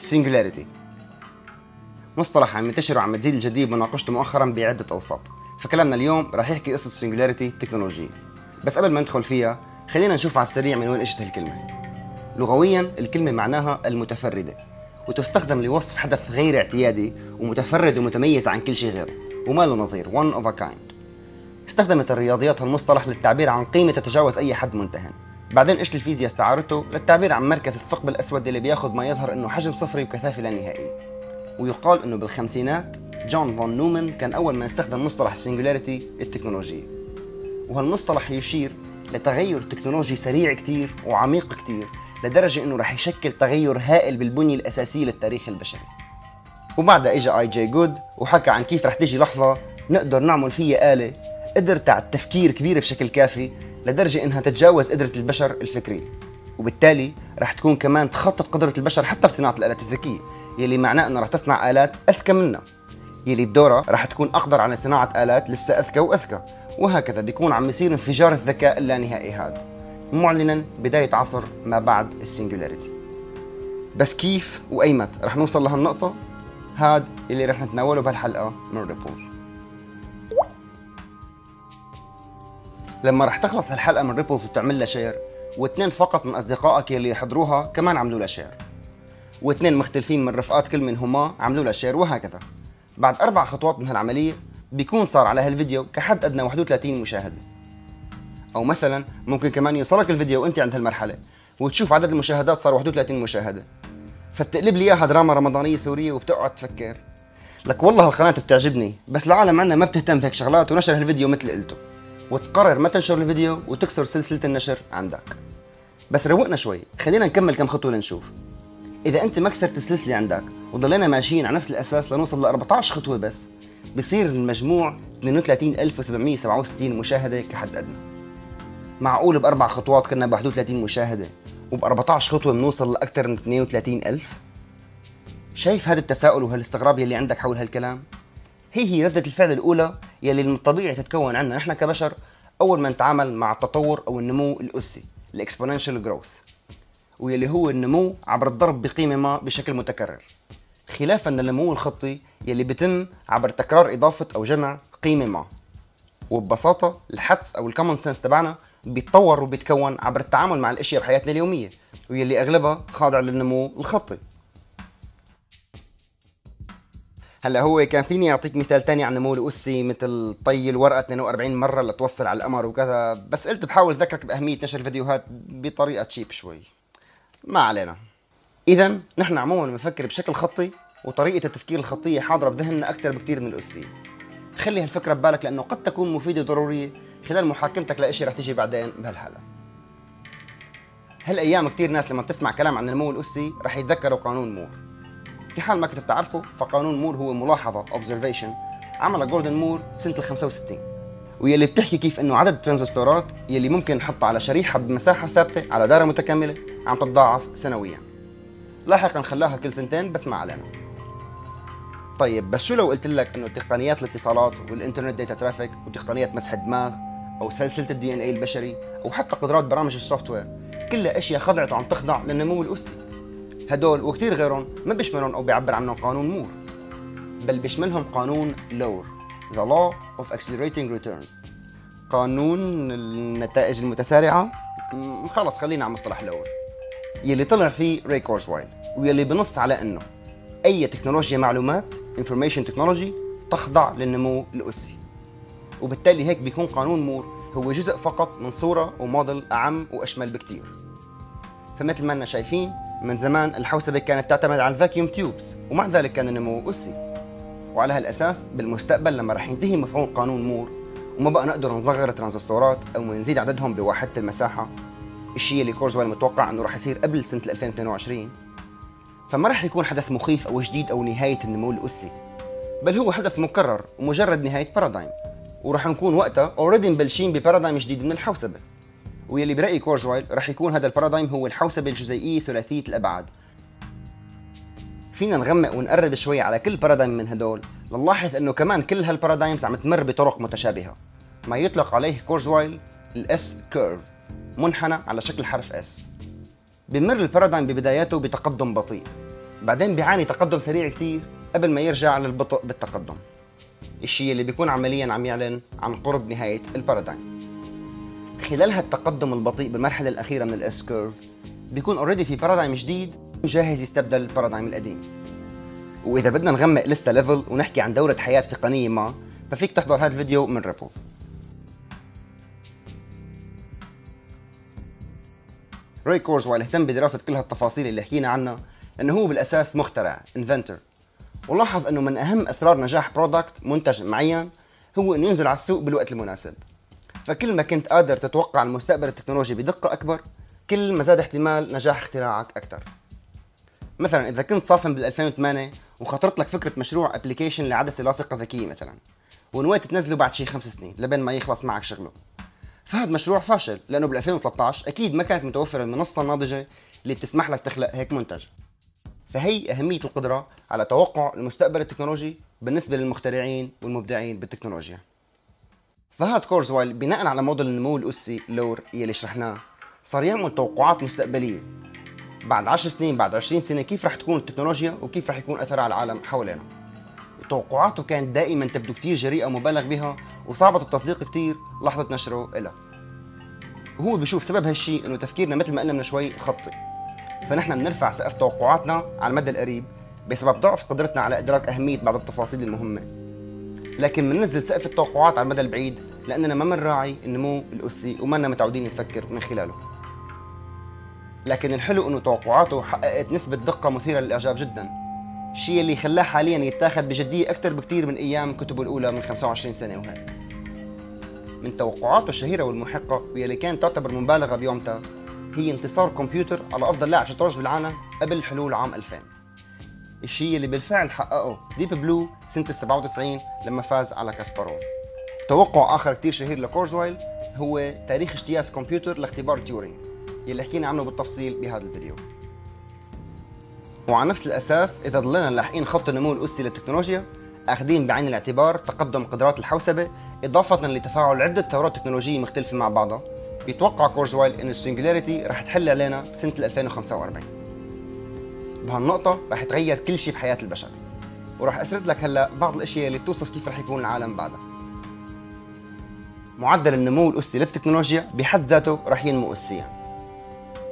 singularity مصطلح عم ينتشر وعم تزيد الجدية بمناقشته مؤخرا بعدة أوساط. فكلامنا اليوم راح يحكي قصة singularity تكنولوجية. بس قبل ما ندخل فيها خلينا نشوف على السريع من وين إجت الكلمة لغويا الكلمة معناها المتفردة وتستخدم لوصف حدث غير اعتيادي ومتفرد ومتميز عن كل شيء غيره وما له نظير one of a kind. استخدمت الرياضيات هالمصطلح للتعبير عن قيمة تتجاوز أي حد منته. بعدين اجت الفيزياء استعارته للتعبير عن مركز الثقب الأسود اللي بياخذ ما يظهر إنه حجم صفري وكثافة لا نهائية ويقال إنه بالخمسينات جون فون نومان كان أول من استخدم مصطلح ال singularity التكنولوجية وهالمصطلح يشير لتغير تكنولوجي سريع كتير وعميق كتير لدرجة إنه رح يشكل تغير هائل بالبنية الأساسية للتاريخ البشري. وبعدها اجى آي جي جود وحكى عن كيف رح تيجي لحظة نقدر نعمل فيها آلة قدرة على التفكير كبيرة بشكل كافي لدرجة إنها تتجاوز قدرة البشر الفكرية وبالتالي رح تكون كمان تخطط قدرة البشر حتى بصناعة الآلات الذكية يلي معناه انها رح تصنع آلات أذكى منا يلي بدورها رح تكون أقدر على صناعة آلات لسه أذكى وأذكى. وهكذا بيكون عم يصير انفجار الذكاء اللانهائي هذا. معلنا بداية عصر ما بعد السنجولاريتي. بس كيف وأيمت رح نوصل لهالنقطة؟ هاد اللي رح نتناوله بهالحلقة من ريبوز لما رح تخلص هالحلقة من ريبوز وتعمل لها share واثنين فقط من أصدقائك يلي يحضروها كمان عملوا لها share واثنين مختلفين من رفقات كل منهما عملوا لها share وهكذا. بعد أربع خطوات من هالعملية بيكون صار على هالفيديو كحد أدنى 31 مشاهدة. أو مثلا ممكن كمان يوصلك الفيديو وأنت عند هالمرحلة وتشوف عدد المشاهدات صار 31 مشاهدة. فبتقلب لي إياها دراما رمضانية سورية وبتقعد تفكر. لك والله القناه بتعجبني بس العالم عنا ما بتهتم بهيك شغلات ونشر هالفيديو مثل قلته. وتقرر ما تنشر الفيديو وتكسر سلسلة النشر عندك. بس روقنا شوي خلينا نكمل كم خطوة لنشوف. إذا أنت ما كسرت السلسلة عندك وضلينا ماشيين على نفس الأساس لنوصل ل 14 خطوة بس بصير المجموع 32767 مشاهدة كحد أدنى. معقول بأربع خطوات كنا ب 31 مشاهدة وب 14 خطوة بنوصل لأكثر من 32 ألف؟ شايف هذا التساؤل وهالاستغراب يلي عندك حول هالكلام؟ هي هي ردة الفعل الأولى يلي من الطبيعي تتكون عنا نحن كبشر أول ما نتعامل مع التطور أو النمو الأسي ال exponential growth ويلي هو النمو عبر الضرب بقيمة ما بشكل متكرر. خلافا للنمو الخطي يلي بيتم عبر تكرار إضافة أو جمع قيمة ما. وببساطة الحدس أو ال common sense تبعنا بيتطور وبيتكون عبر التعامل مع الأشياء بحياتنا اليومية واللي أغلبها خاضع للنمو الخطي. هلا هو كان فيني اعطيك مثال تاني عن النمو الاسي مثل طي الورقة 42 مرة لتوصل على القمر وكذا بس قلت بحاول اذكرك بأهمية نشر الفيديوهات بطريقة تشيب شوي. ما علينا. إذا نحن عموما بنفكر بشكل خطي وطريقة التفكير الخطية حاضرة بذهننا أكثر بكثير من الاسي خلي هالفكرة ببالك لأنه قد تكون مفيدة وضرورية خلال محاكمتك لشيء رح تيجي بعدين بهالحلقه هالأيام كثير ناس لما بتسمع كلام عن النمو الاسي رح يتذكروا قانون مور. في حال ما كنت بتعرفه فقانون مور هو ملاحظة observation عملها جوردن مور سنة ال 65 ويلي بتحكي كيف إنه عدد الترانزستورات يلي ممكن نحطها على شريحة بمساحة ثابتة على دائرة متكاملة عم تتضاعف سنويا. لاحقا خلاها كل سنتين بس ما علينا. طيب بس شو لو قلت لك إنه تقنيات الاتصالات والإنترنت data traffic وتقنيات مسح الدماغ أو سلسلة ال DNA البشري أو حتى قدرات برامج ال software كلها أشياء خضعت وعم تخضع للنمو الاسي هدول وكثير غيرهم ما بيشملهم أو بيعبر عنهم قانون مور بل بيشملهم قانون LOAR The Law of Accelerating Returns. قانون النتائج المتسارعة؟ خلص خلينا على مصطلح LOAR. يلي طلع فيه ري كورزويل ويلي بنص على إنه أي تكنولوجيا معلومات information technology تخضع للنمو الاسي وبالتالي هيك بيكون قانون مور هو جزء فقط من صورة وموديل أعم وأشمل بكتير. فمثل ما إحنا شايفين من زمان الحوسبة كانت تعتمد على ال vacuum tubes ومع ذلك كان النمو أسي. وعلى هالأساس بالمستقبل لما رح ينتهي مفعول قانون مور وما بقى نقدر نصغر ترانزستورات أو نزيد عددهم بوحدة المساحة الشيء اللي كورزويل متوقع إنه رح يصير قبل سنة 2022 فما رح يكون حدث مخيف أو جديد أو نهاية النمو الأسي بل هو حدث مكرر ومجرد نهاية paradigm ورح نكون وقتها already مبلشين ب paradigm جديد من الحوسبة. واللي برأي كورزويل رح يكون هذا ال paradigm هو الحوسبه الجزيئيه ثلاثية الأبعاد. فينا نغمق ونقرب شوي على كل paradigm من هدول لنلاحظ إنه كمان كل هال paradigms عم تمر بطرق متشابهة. ما يطلق عليه كورزويل ال S-curve منحنى على شكل حرف S بمر ال paradigm ببداياته بتقدم بطيء. بعدين بيعاني تقدم سريع كثير قبل ما يرجع للبطء بالتقدم. الشيء اللي بيكون عمليا عم يعلن عن قرب نهاية ال paradigm خلال هالتقدم البطيء بالمرحلة الأخيرة من ال S-curve بيكون already في paradigm جديد جاهز يستبدل ال paradigm القديم. وإذا بدنا نغمق لسه level ونحكي عن دورة حياة تقنية ما ففيك تحضر هذا الفيديو من ريبلز روي كورزويل اهتم بدراسة كل هالتفاصيل اللي حكينا عنها لأنه هو بالأساس مخترع inventor ولاحظ أنه من أهم أسرار نجاح product منتج معين هو أنه ينزل على السوق بالوقت المناسب. فكل ما كنت قادر تتوقع المستقبل التكنولوجي بدقة أكبر كل ما زاد احتمال نجاح اختراعك أكثر مثلا إذا كنت صافن بال 2008 وخطرت لك فكرة مشروع application لعدسة لاصقة ذكية مثلا ونويت تنزله بعد شي خمس سنين لبين ما يخلص معك شغله. فهذا مشروع فاشل لأنه بال 2013 أكيد ما كانت متوفرة المنصة الناضجة اللي بتسمح لك تخلق هيك منتج. فهي أهمية القدرة على توقع المستقبل التكنولوجي بالنسبة للمخترعين والمبدعين بالتكنولوجيا. فهذا كورزويل بناء على موديل النمو الاسي LOAR يلي شرحناه صار يعمل توقعات مستقبلية. بعد 10 سنين بعد 20 سنة كيف رح تكون التكنولوجيا وكيف رح يكون أثرها على العالم حوالينا؟ توقعاته كانت دائما تبدو كتير جريئة ومبالغ بها وصعبة التصديق كتير لحظة نشره إلها. وهو بيشوف سبب هالشيء إنه تفكيرنا مثل ما قلنا من شوي خطي. فنحن بنرفع سقف توقعاتنا على المدى القريب بسبب ضعف قدرتنا على إدراك أهمية بعض التفاصيل المهمة. لكن بننزل سقف التوقعات على المدى البعيد لأننا ما بنراعي النمو الاسي وما متعودين نفكر من خلاله. لكن الحلو إنه توقعاته حققت نسبة دقة مثيرة للإعجاب جدا. الشيء اللي خلاه حاليا يتاخذ بجدية أكثر بكثير من أيام كتبه الأولى من 25 سنة وهيك. من توقعاته الشهيرة والمحقة واللي كانت تعتبر مبالغة بيومتها هي انتصار كمبيوتر على أفضل لاعب شطرنج بالعالم قبل حلول عام 2000 الشيء اللي بالفعل حققه ديب بلو سنة 97 لما فاز على كاسباروف توقع آخر كثير شهير لكورزويل هو تاريخ اجتياز كمبيوتر لاختبار تيورينج يلي حكينا عنه بالتفصيل بهذا الفيديو. وعلى نفس الأساس إذا ضلينا لاحقين خط النمو الاسي للتكنولوجيا أخذين بعين الاعتبار تقدم قدرات الحوسبة إضافة لتفاعل عدة ثورات تكنولوجية مختلفة مع بعضها. بيتوقع كورزويل إن ال singularity رح تحل علينا سنة 2045 بهالنقطة رح يتغير كل شيء بحياة البشر. ورح أسرد لك هلأ بعض الأشياء اللي بتوصف كيف رح يكون العالم بعدها. معدل النمو الأسي للتكنولوجيا بحد ذاته رح ينمو اسيا.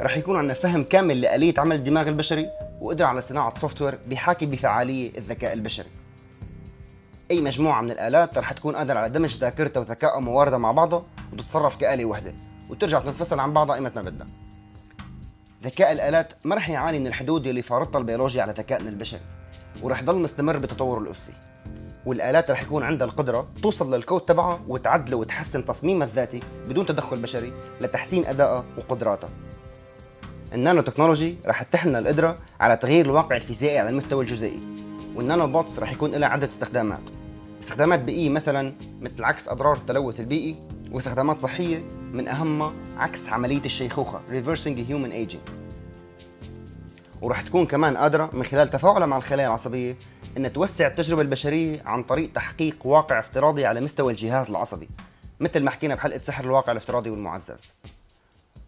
رح يكون عندنا فهم كامل لآلية عمل الدماغ البشري وقدرة على صناعة software بيحاكي بفعالية الذكاء البشري. أي مجموعة من الآلات رح تكون قادرة على دمج ذاكرتها وذكائها ومواردها مع بعضها وتتصرف كآلة وحدة وترجع تنفصل عن بعضها ايمت ما بدها. ذكاء الآلات ما رح يعاني من الحدود اللي فارضتها البيولوجيا على ذكائنا البشري ورح يضل مستمر بتطور الأسي. والآلات رح يكون عندها القدرة توصل للكود تبعها وتعدله وتحسن تصميمها الذاتي بدون تدخل بشري لتحسين أدائها وقدراتها. النانو تكنولوجي رح تتيح لنا القدرة على تغيير الواقع الفيزيائي على المستوى الجزيئي وال nanobots رح يكون لها عدة استخدامات. استخدامات بيئية مثلا مثل عكس أضرار التلوث البيئي واستخدامات صحية من أهمها عكس عملية الشيخوخة reversing human aging. ورح تكون كمان قادرة من خلال تفاعلها مع الخلايا العصبية أن توسع التجربة البشرية عن طريق تحقيق واقع افتراضي على مستوى الجهاز العصبي مثل ما حكينا بحلقة سحر الواقع الافتراضي والمعزز.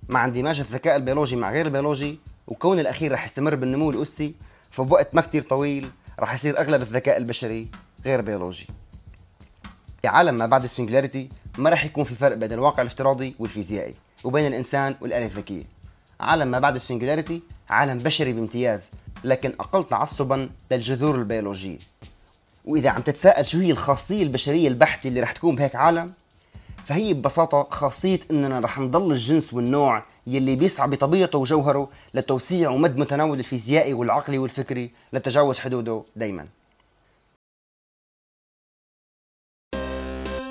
مع اندماج الذكاء البيولوجي مع غير البيولوجي وكون الأخير رح يستمر بالنمو الاسي فبوقت ما كتير طويل رح يصير أغلب الذكاء البشري غير بيولوجي. في عالم ما بعد ال singularity ما رح يكون في فرق بين الواقع الافتراضي والفيزيائي وبين الإنسان والآلة الذكية. عالم ما بعد السنجلاريتي عالم بشري بامتياز لكن أقل تعصبا للجذور البيولوجية. وإذا عم تتساءل شو هي الخاصية البشرية البحتة اللي رح تكون بهيك عالم فهي ببساطة خاصية إننا رح نضل الجنس والنوع يلي بيسعى بطبيعته وجوهره لتوسيع ومد متناول الفيزيائي والعقلي والفكري لتجاوز حدوده دايما.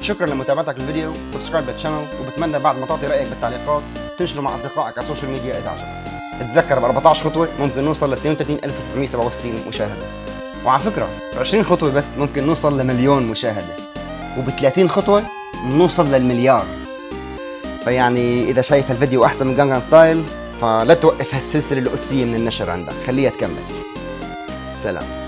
شكرا لمتابعتك للفيديو subscribe لل channel وبتمنى بعد ما تعطي رأيك بالتعليقات تنشره مع أصدقائك على ال social media إذا عجبك. تتذكر ب 14 خطوة ممكن نوصل ل 32767 مشاهدة. وعلى فكرة ب 20 خطوة بس ممكن نوصل لمليون مشاهدة. وب 30 خطوة نوصل للمليار. فيعني إذا شايف الفيديو أحسن من Gangnam Style فلا توقف هالسلسلة الأسية من النشر عندك. خليها تكمل. سلام.